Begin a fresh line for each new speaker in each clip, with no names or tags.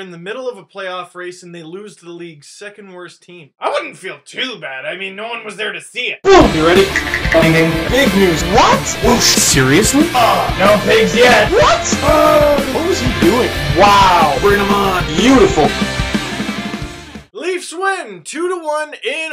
in the middle of a playoff race and they lose to the league's second worst team. I wouldn't feel too bad. I mean, no one was there to see it.
You ready? Big news. What? Seriously?
Uh, no pigs yet.
What? Uh, what was he doing? Wow. Bring him on. Beautiful.
Leafs win 2 to 1 in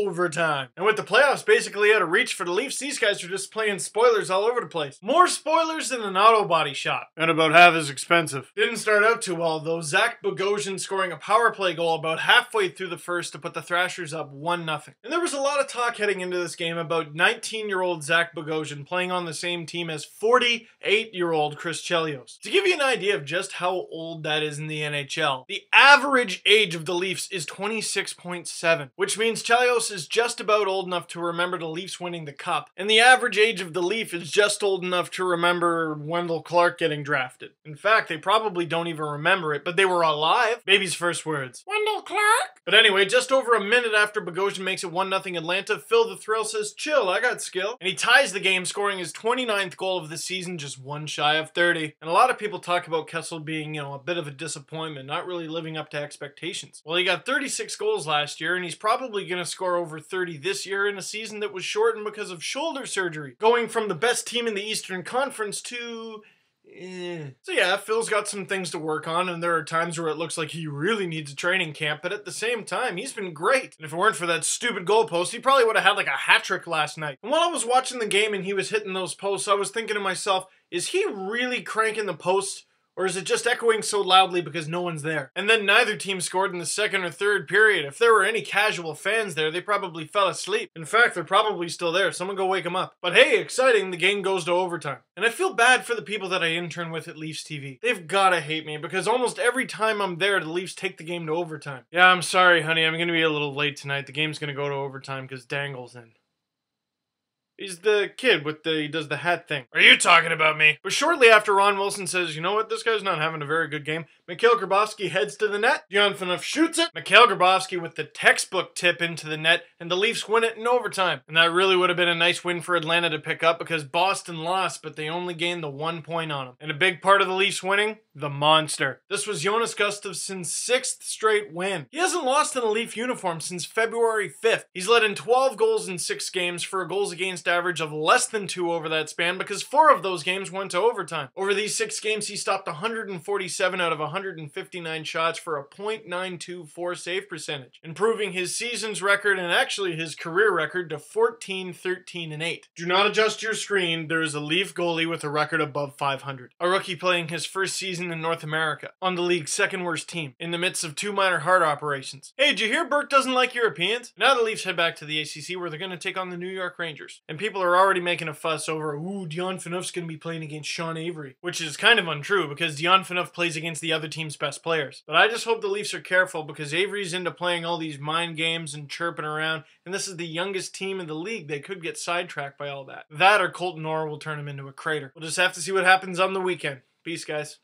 overtime. And with the playoffs basically out of reach for the Leafs, these guys are just playing spoilers all over the place. More spoilers than an auto body shop. And about half as expensive. Didn't start out too well though. Zach Bogosian scoring a power play goal about halfway through the first to put the Thrashers up 1 0. And there was a lot of talk heading into this game about 19 year old Zach Bogosian playing on the same team as 48 year old Chris Chelios. To give you an idea of just how old that is in the NHL, the average age of the Leafs is 26.7, which means Chelios is just about old enough to remember the Leafs winning the cup, and the average age of the Leaf is just old enough to remember Wendell Clark getting drafted. In fact, they probably don't even remember it, but they were alive. Baby's first words. Wendell Clark? But anyway, just over a minute after Bogosian makes it 1-0 Atlanta, Phil the Thrill says, chill, I got skill. And he ties the game, scoring his 29th goal of the season, just one shy of 30. And a lot of people talk about Kessel being, you know, a bit of a disappointment, not really living up to expectations. Well, he got 36 goals last year, and he's probably going to score over 30 this year in a season that was shortened because of shoulder surgery, going from the best team in the Eastern Conference to Eh. So yeah, Phil's got some things to work on, and there are times where it looks like he really needs a training camp, but at the same time, he's been great. And if it weren't for that stupid goalpost, he probably would have had like a hat trick last night. And while I was watching the game and he was hitting those posts, I was thinking to myself, is he really cranking the post? Or is it just echoing so loudly because no one's there? And then neither team scored in the second or third period. If there were any casual fans there, they probably fell asleep. In fact, they're probably still there. Someone go wake them up. But hey, exciting, the game goes to overtime. And I feel bad for the people that I intern with at Leafs TV. They've gotta hate me because almost every time I'm there, the Leafs take the game to overtime. Yeah, I'm sorry, honey. I'm gonna be a little late tonight. The game's gonna go to overtime because Dangle's in. He's the kid with the he does the hat thing. Are you talking about me? But shortly after Ron Wilson says, you know what, this guy's not having a very good game, Mikhail Grabovski heads to the net. Dion Phaneuf shoots it. Mikhail Grabovski with the textbook tip into the net, and the Leafs win it in overtime. And that really would have been a nice win for Atlanta to pick up because Boston lost, but they only gained the one point on them. And a big part of the Leafs winning, the monster. This was Jonas Gustavsson's sixth straight win. He hasn't lost in a Leaf uniform since February 5th. He's led in 12 goals in six games for a goals against average of less than two over that span because four of those games went to overtime. Over these six games, he stopped 147 out of 159 shots for a .924 save percentage, improving his season's record and actually his career record to 14, 13, and 8. Do not adjust your screen. There is a Leaf goalie with a record above 500. A rookie playing his first season in North America on the league's second worst team in the midst of two minor heart operations. Hey, did you hear Burke doesn't like Europeans? Now the Leafs head back to the ACC where they're going to take on the New York Rangers. And people are already making a fuss over, ooh, Dion Phaneuf's going to be playing against Sean Avery, which is kind of untrue because Dion Phaneuf plays against the other team's best players. But I just hope the Leafs are careful because Avery's into playing all these mind games and chirping around, and this is the youngest team in the league. They could get sidetracked by all that. That or Colton Orr will turn him into a crater. We'll just have to see what happens on the weekend. Peace, guys.